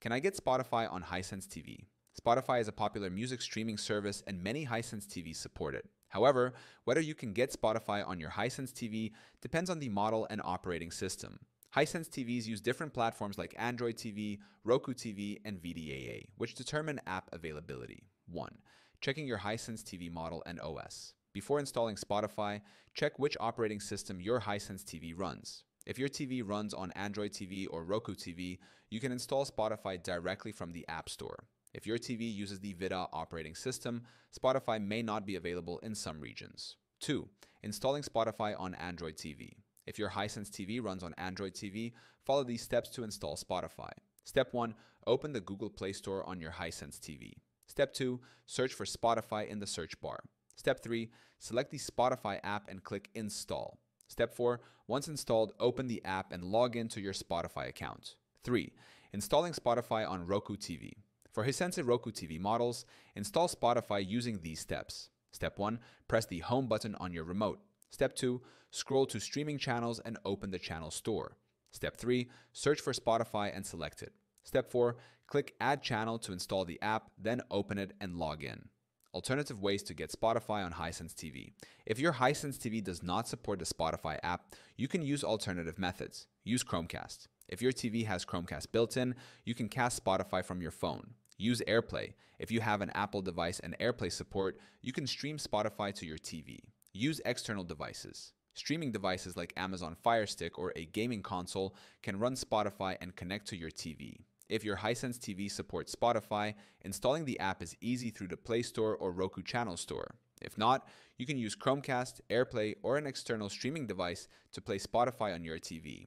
Can I get Spotify on Hisense TV? Spotify is a popular music streaming service and many Hisense TVs support it. However, whether you can get Spotify on your Hisense TV depends on the model and operating system. Hisense TVs use different platforms like Android TV, Roku TV, and VIDAA, which determine app availability. 1. Checking your Hisense TV model and OS. Before installing Spotify, check which operating system your Hisense TV runs. If your TV runs on Android TV or Roku TV, you can install Spotify directly from the App Store. If your TV uses the VIDAA operating system, Spotify may not be available in some regions. 2. Installing Spotify on Android TV. If your Hisense TV runs on Android TV, follow these steps to install Spotify. Step 1. Open the Google Play Store on your Hisense TV. Step 2. Search for Spotify in the search bar. Step 3. Select the Spotify app and click Install. Step 4. Once installed, open the app and log in to your Spotify account. 3. Installing Spotify on Roku TV. For Hisense Roku TV models, install Spotify using these steps. Step 1. Press the Home button on your remote. Step 2. Scroll to Streaming Channels and open the Channel Store. Step 3. Search for Spotify and select it. Step 4. Click Add Channel to install the app, then open it and log in. Alternative ways to get Spotify on Hisense TV. If your Hisense TV does not support the Spotify app, you can use alternative methods. Use Chromecast. If your TV has Chromecast built in, you can cast Spotify from your phone. Use AirPlay. If you have an Apple device and AirPlay support, you can stream Spotify to your TV. Use external devices. Streaming devices like Amazon Fire Stick or a gaming console can run Spotify and connect to your TV. If your Hisense TV supports Spotify, installing the app is easy through the Play Store or Roku Channel Store. If not, you can use Chromecast, AirPlay, or an external streaming device to play Spotify on your TV.